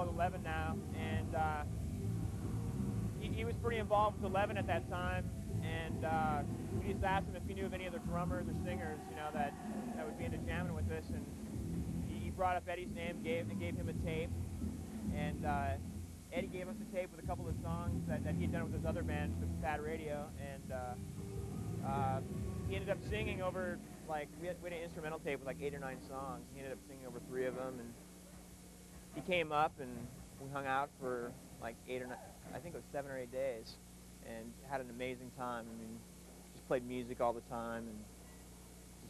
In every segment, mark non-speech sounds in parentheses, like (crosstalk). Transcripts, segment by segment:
called Eleven now, and uh, he, he was pretty involved with Eleven at that time, and uh, we just asked him if he knew of any other drummers or singers, you know, that, that would be into jamming with us, and he, he brought up Eddie's name, gave and gave him a tape, and uh, Eddie gave us a tape with a couple of songs that, that he had done with his other band, with Bad Radio, and uh, uh, he ended up singing over, like, we had, we had an instrumental tape with like eight or nine songs. He ended up singing over three of them, and he came up and we hung out for like eight or nine, I think it was seven or eight days, and had an amazing time. I mean, just played music all the time and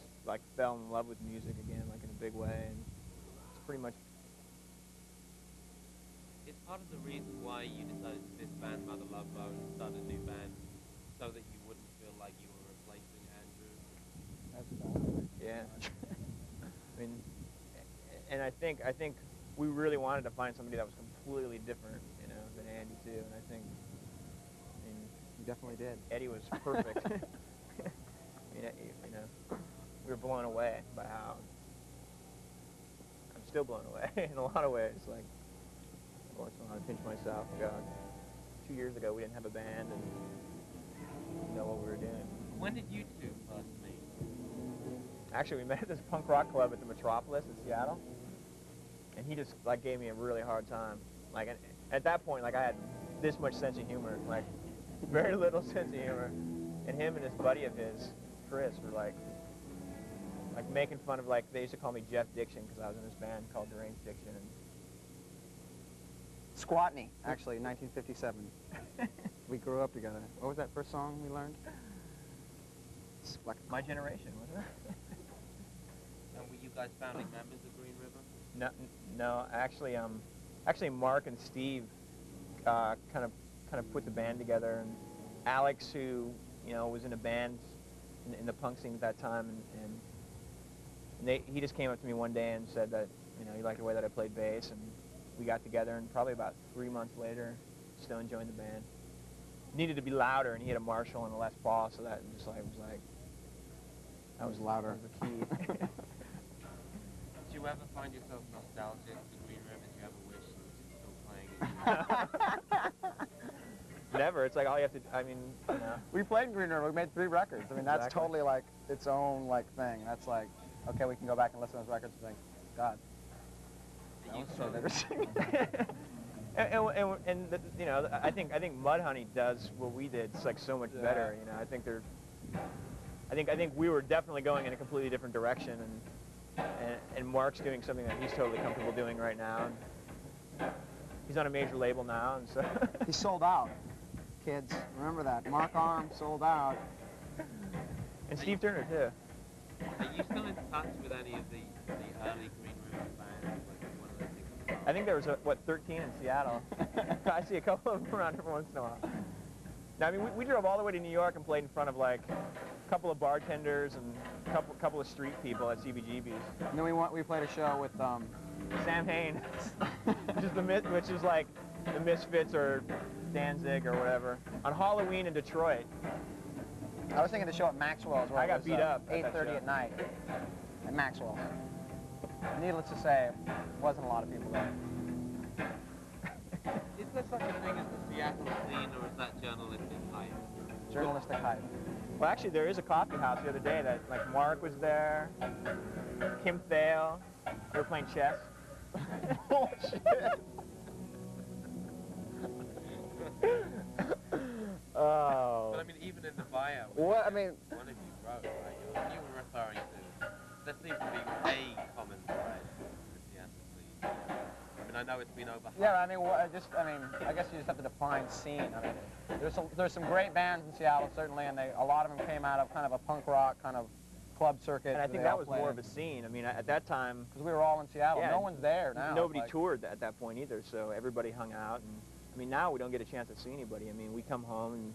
just like fell in love with music again, like in a big way, and it's pretty much Is part of the reason why you decided to disband Mother Love Bone and start a new band so that you wouldn't feel like you were replacing Andrew? Yeah. (laughs) I mean, and I think I think we really wanted to find somebody that was completely different, you know, than Andy too. And I think, I mean, You definitely did. Eddie was perfect. (laughs) I mean, you know, we were blown away by how. I'm still blown away (laughs) in a lot of ways. Like, once in a while I pinch myself. God, two years ago we didn't have a band and didn't know what we were doing. When did you two first meet? Actually, we met at this punk rock club at the Metropolis in Seattle, and he just like gave me a really hard time. Like at, at that point, like I had this much sense of humor, like (laughs) very little sense of humor, and him and this buddy of his, Chris, were like like making fun of like they used to call me Jeff Diction because I was in this band called Deranged Diction. And Squatney, actually, 1957. (laughs) we grew up together. What was that first song we learned? It's like my generation, wasn't it? And were you guys founding members of Green River? No, no, actually, um, actually, Mark and Steve uh, kind of kind of put the band together, and Alex, who you know was in a band in, in the punk scene at that time, and, and, and they, he just came up to me one day and said that you know he liked the way that I played bass, and we got together, and probably about three months later, Stone joined the band. Needed to be louder, and he had a Marshall and a Les Paul, so that just like was like That was louder. was the key. (laughs) Did you ever find yourself nostalgic for Green River? Did you ever wish you were still playing it? (laughs) Never. It's like all you have to. I mean, you know. We played Green River. We made three records. I mean, that's Exactly. totally like its own like thing. That's like, okay, we can go back and listen to those records and think, God, that You was so sort interesting. (laughs) and, and, and, and the, you know, I think I think Mudhoney does what we did. It's like so much better. You know, I think they're. I think I think we were definitely going in a completely different direction, and and, and Mark's doing something that he's totally comfortable doing right now. And he's on a major label now, and so. (laughs) he sold out. Kids, remember that. Mark Arm sold out. and Steve Turner too. Are you still in touch with any of the, the early Green River bands? Like one of those things? I think there was a, what 13 in Seattle. (laughs) I see a couple of them around every once in a while. Now, I mean, we, we drove all the way to New York and played in front of like a couple of bartenders and a couple couple of street people at CBGB's. And then we went, we played a show with um, Samhain, (laughs) which is the which is like the Misfits or Danzig or whatever, on Halloween in Detroit. I was thinking the show at Maxwell's where I got was, beat uh, up 8.30 show. at night at Maxwell's. Needless to say, wasn't a lot of people there. Is there such a thing as the Seattle scene, or is that journalistic hype? Journalistic hype. Well, actually, there is a coffee house the other day that like Mark was there, Kim Thayil. They were playing chess. (laughs) Oh, Bullshit. (laughs) oh. But I mean, even in the bio, What, I mean, one of you wrote, right? You, were referring to, seems to be a common I mean, know it's been over. yeah, I mean, what, just, I mean, I guess you just have to define scene. I mean, there's some, there's some great bands in Seattle, certainly, and they, a lot of them came out of kind of a punk rock kind of club circuit. And I think that was more of a scene. I mean, at that time, Because we were all in Seattle. Yeah, no one's there now. nobody Like, toured at that point either, so everybody hung out. And I mean, now we don't get a chance to see anybody. I mean, we come home and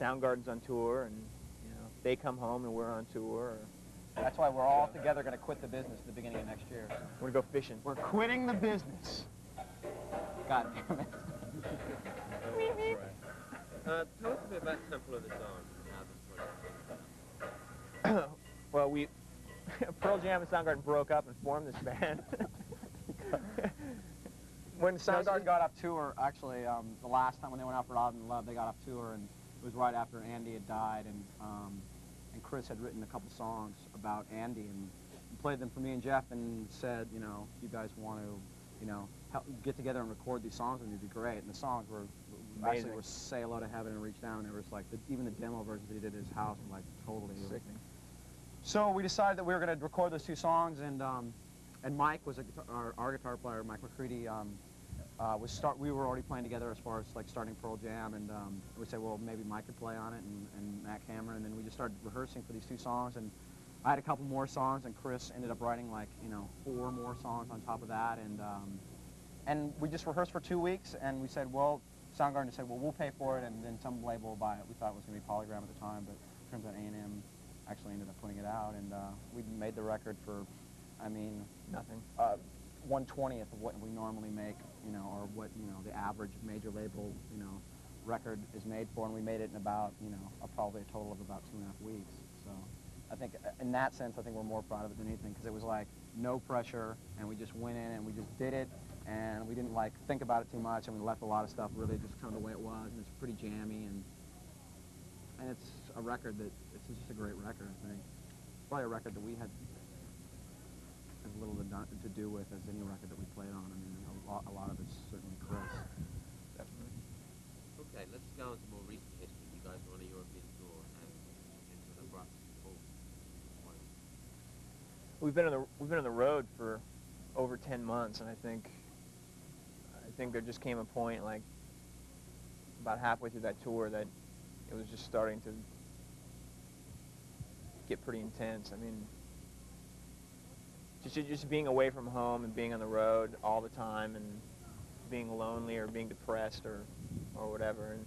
Soundgarden's on tour, and you know, they come home and we're on tour. Or That's why we're all together going to quit the business at the beginning of next year. we're gonna go fishing. We're quitting the business. God damn it. (laughs) Uh, tell us a bit about Temple of the Dog and how this project (coughs) well, we (laughs) Pearl Jam and Soundgarden broke up and formed this band. (laughs) when Soundgarden got off tour, actually, um, the last time when they went out for Louder Than Love, they got off tour, and it was right after Andy had died, and um, and Chris had written a couple songs about Andy, and played them for me and Jeff, and said, you know, you guys want to, you know, help, get together and record these songs, and it'd be great. And the songs were actually Amazing. were "Say Hello to Heaven" and "Reach Down." And it was like the, even the demo versions that he did at his house were like totally Sickening. so we decided that we were going to record those two songs, and um, and Mike was a guitar, our, our guitar player, Mike McCready. Um, uh, was start. We were already playing together as far as like starting Pearl Jam, and um, we said, well, maybe Mike could play on it, and, and Matt Cameron, and then we just started rehearsing for these two songs, and I had a couple more songs, and Chris ended up writing like you know four more songs on top of that, and um, and we just rehearsed for two weeks, and we said, well, Soundgarden said, well, we'll pay for it, and then some label will buy it. We thought it was going to be Polygram at the time, but it turns out A&M actually ended up putting it out, and uh, we made the record for, I mean, Nothing. uh, 120th of what we normally make, you know, or what, you know, the average major label, you know, record is made for, and we made it in about, you know, uh, probably a total of about two and a half weeks. So I think uh, in that sense, I think we're more proud of it than anything, because it was like no pressure, and we just went in and we just did it, and we didn't like think about it too much, and we left a lot of stuff really just kind of the way it was, and it's pretty jammy, and and it's a record that, it's just a great record, I think. Probably a record that we had as little to, do- to do with as any record that we played on. I mean, a lot, a lot of it's certainly Chris. Definitely. Okay, let's go into more recent history. You guys were on a European tour and and sort of brought full point. We've been on the we've been on the road for over ten months, and I think I think there just came a point like about halfway through that tour that it was just starting to get pretty intense. I mean, just just being away from home and being on the road all the time and being lonely or being depressed or or whatever, and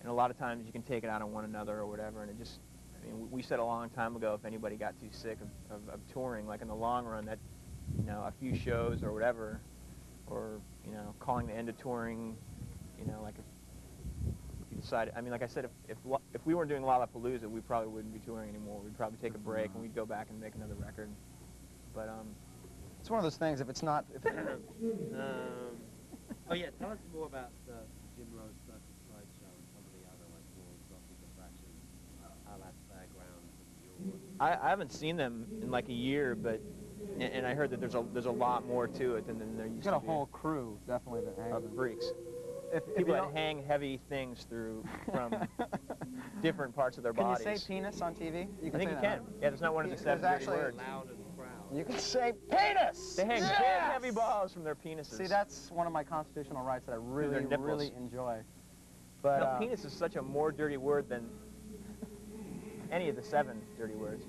and a lot of times you can take it out on one another or whatever, and it just I mean, we said a long time ago if anybody got too sick of, of, of touring, like in the long run, that, you know, a few shows or whatever, or, you know, calling the end of touring, you know, like if, if you decided, I mean, like I said, if, if, if we weren't doing Lollapalooza, we probably wouldn't be touring anymore. We'd probably take a break and we'd go back and make another record. But, um, It's one of those things. If it's not, if (laughs) it, um, oh yeah, tell us more about uh, Jim Rose Circus Sideshow some of the other like more exotic attractions, uh, Alas Fairgrounds and yours. I, I haven't seen them in like a year, but, and, and I heard that there's a, there's a lot more to it than, than there used you've got a to whole crew definitely that be hangs. of freaks. If, if People that hang heavy things through from (laughs) different parts of their Can bodies. you say penis on TV? You I think say you that, can. right? Yeah, there's not one of the seven dirty actually- words. Loud and proud. You can say penis. They hang Yes! big, heavy balls from their penises. See, that's one of my constitutional rights that I really, really enjoy. But No, uh, penis is such a more dirty word than any of the seven dirty words.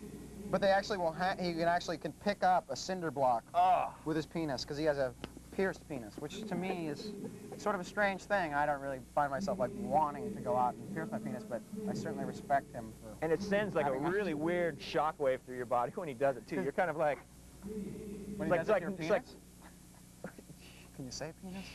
But they actually will. Ha- he can actually can pick up a cinder block Oh, with his penis because he has a pierced penis, which to me is sort of a strange thing. I don't really find myself like wanting to go out and pierce my penis, but I certainly respect him for. and it sends like a Having a- really weird shockwave through your body (laughs) when he does it too. You're kind of like, When he like- does it like- your it's like- (laughs) Can you say penis?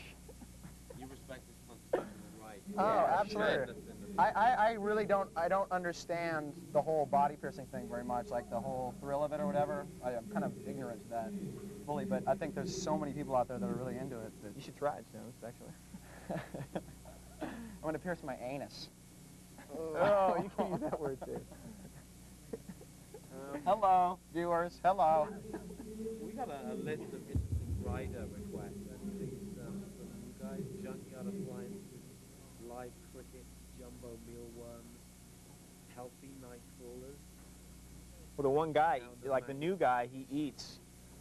You respect his constitutional right. Oh, Yeah, absolutely. Madness in the- I, I, I really don't I don't understand the whole body piercing thing very much, like the whole thrill of it or whatever. I, I'm kind of ignorant to that fully, but I think there's so many people out there that are really into it that you should try it, Stones, actually. (laughs) I'm gonna pierce my anus. oh, (laughs) you can use that word too. Um, (laughs) Hello, viewers. Hello. we got a, a list of interesting rider requests. Anything um, from you guys? Junkyard appliances, live Well, the one guy, the like the new guy, he eats.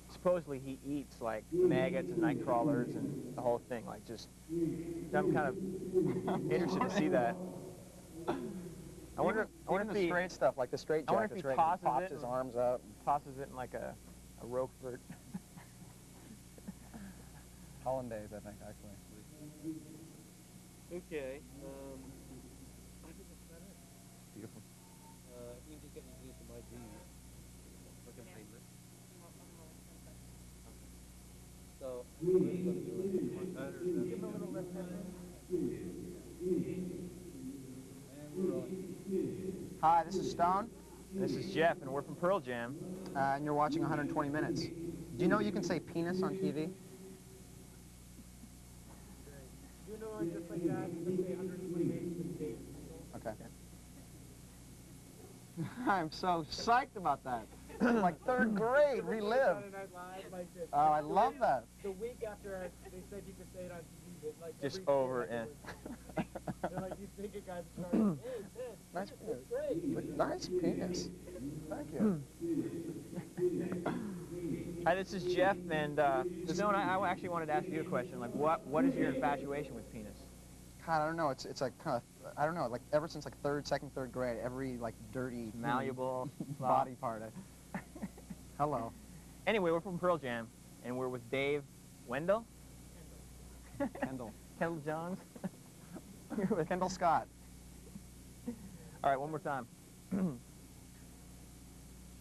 Supposedly he eats like maggots and night crawlers and the whole thing. Like just, I'm kind of interested to see that. I wonder. I Even wonder the if he straight stuff, like the straight I wonder jacket, if he straight, tosses pops it his and- arms out. tosses it in like a, a Roquefort. Hollandaise, I think, actually. Okay. Um, I think that's about it. Beautiful. Uh, you can just get me to do some IDs. I can pay this. So, we're going to do it. Uh, give him a little lift. And right. Hi, this is Stone, This is Jeff, and we're from Pearl Jam. uh, and you're watching 120 Minutes. Do you know you can say penis on TV? time just like that, let's say 120 days to date. Okay. (laughs) I'm so psyched about that. Like third grade, relive. Saturday Night Live, like. Oh, I The love week- that. The week after they said you could say it on TV, but like Just over and- They're like, you think it guys are starting, hey, man, Nice penis. Nice penis. Thank you. Hi, this is Jeff, and uh, Stone, I, I actually wanted to ask you a question. Like, what what is your infatuation with penis? God, I don't know. It's it's like kind of I don't know. Like ever since like third, second, third grade, every like dirty Malleable, (laughs) body part. I, hello. Anyway, we're from Pearl Jam, and we're with Dave Wendell, Kendall. (laughs) Kendall Johns. (laughs) You're with- Kendall Scott. All right, one more time. (clears throat)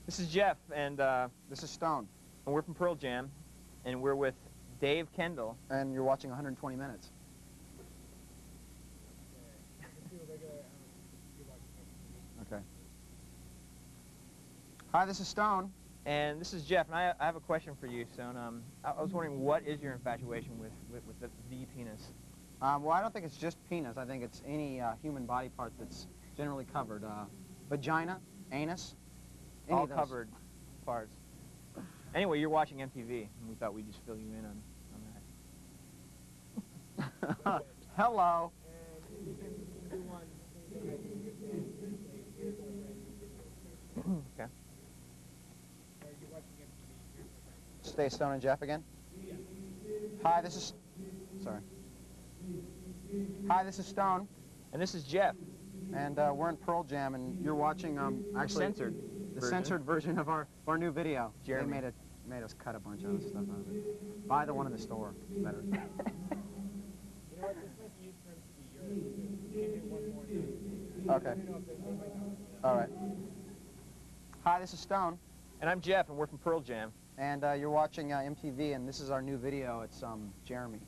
this is Jeff, and, uh, This is Stone, and we're from Pearl Jam, and we're with Dave Kendall. and you're watching 120 minutes. Do a regular, you watch it. Okay. Hi, this is Stone. And this is Jeff, and I, I have a question for you, Stone. Um, I, I was wondering, what is your infatuation with, with, with the, the penis? Um, well, I don't think it's just penis. I think it's any uh, human body part that's generally covered. Uh, vagina, anus, any All covered parts. Anyway, you're watching MTV, and we thought we'd just fill you in on, on that. (laughs) Hello. And you can do one thing that I think you can say, here's my friend. okay. Or you're watching MTV, here's my friend. Stay Stone and Jeff again. Hi, this is. Sorry. Hi, this is Stone, And this is Jeff. and uh, we're in Pearl Jam, and you're watching um actually censored the version. censored version of our our new video. Jeremy. They made it made us cut a bunch of stuff out of it. Buy the one in the store. It's better. You know what, this (laughs) might be used for MTV Europe too. You can do one more now. Okay. I don't know if they, they might not. All right. Hi, this is Stone, And I'm Jeff, and we're from Pearl Jam. and uh, you're watching uh, MTV, and this is our new video. It's um Jeremy.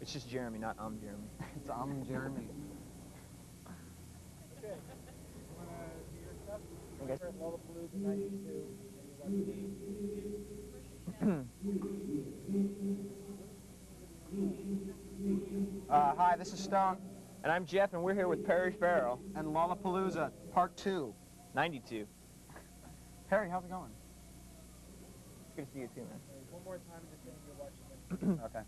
It's just Jeremy, not I'm Jeremy. (laughs) It's um Jeremy. Okay. You wanna do your stuff? Okay. We're at Lollapalooza 92, and you're watching Uh, hi, this is Stone, And I'm Jeff, and we're here with Perry Farrell, and Lollapalooza Part Two. 92. Harry, how's it going? It's good to see you too, man. One more time, just saying you're watching. (clears throat) Okay.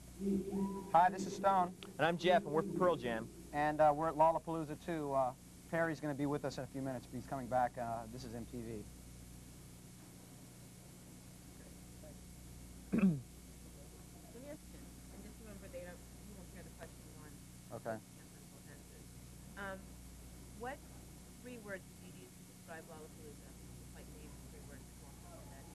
Hi, this is Stone, And I'm Jeff, and we're from Pearl Jam. and uh, we're at Lollapalooza too. Uh, Perry's going to be with us in a few minutes, but he's coming back. Uh, this is MTV. (clears throat)